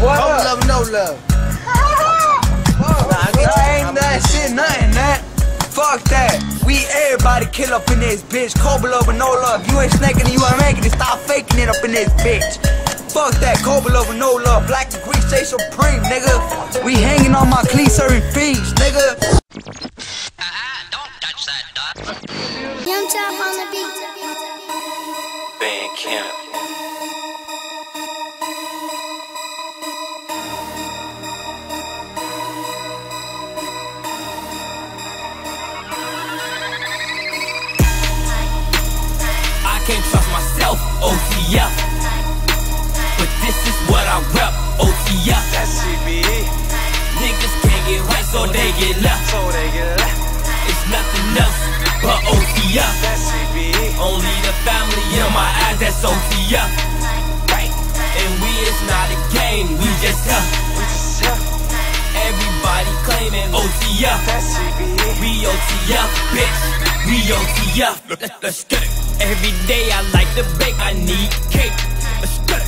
what Hope up? love, no love. Nah, I ain't that shit, nothing that. Fuck that. We everybody kill up in this bitch. Cobra love with no love. You ain't snaking, you ain't making it. Stop faking it up in this bitch. Fuck that. Cobra love with no love. Black and green stay supreme, nigga. We hanging on my clean serving fiends, nigga. Don't touch that, dog. Can't trust myself, OTF. But this is what I rep, OTF. That That's CBE, Niggas can't get right, so they get left. so they get left. It's nothing else but OTF. That That's CBE, Only the family in my eyes, that's OTF. Right. And we is not a game, we just here. Claiming OTF. We OTF, bitch. We OTF. Let- Let's get. Every day I like to bake, I need cake. Let's get.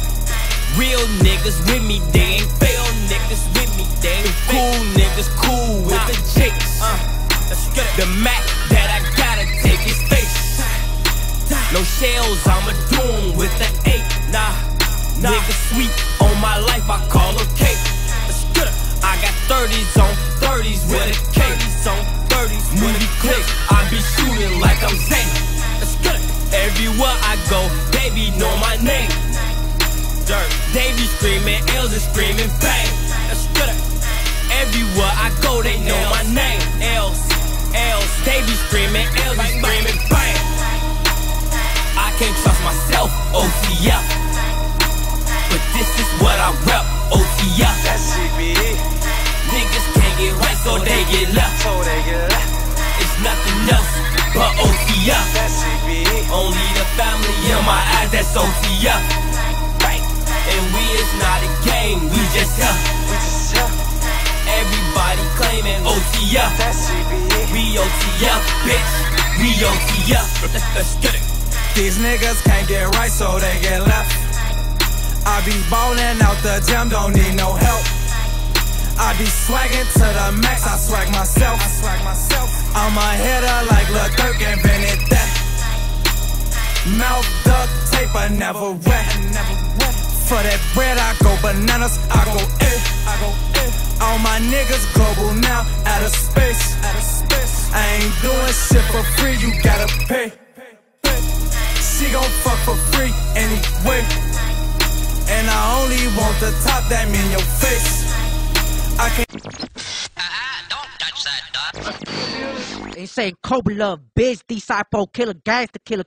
Real niggas with me, they ain't fail niggas with me, they ain't cool niggas cool with the jakes. Uh, let's get. The Mac that I gotta take his face. No shells, I'ma with the eight. Nah, nigga sweet on my life, I call her cake. 30s on 30s with a. 30s on 30s movie click. I be shooting like I'm Zane. Let's get it. Everywhere I go, they be know my name. Dirt, they be screaming, L's and screaming bang. Get it. Everywhere I go, they know my name. L's, L's, they be screaming, L's and screaming bang. I can't trust myself, OTF. But this is what I rep, so they get left. so they get left. It's nothing else but CBE, Only the family in my eyes, that's. Right. And we is not a game, we just here. we just here. Everybody claiming CBE, We OTF, bitch. We. Let's, let's get it. These niggas can't get right, so they get left. I be ballin' out the gym, don't need no help. I be swaggin' to the max, I swag myself. I swag myself. I'm a hitter like Lil Durk invented. Mouth duct tape, I never wet. For that bread, I go bananas, I go eh. All my niggas global now, out of space. I ain't doing shit for free, you gotta pay. She gon' fuck for free anyway. And I only want the top, that mean your face. I can't. Cobra love bitch, D-Side killer, gangster killer,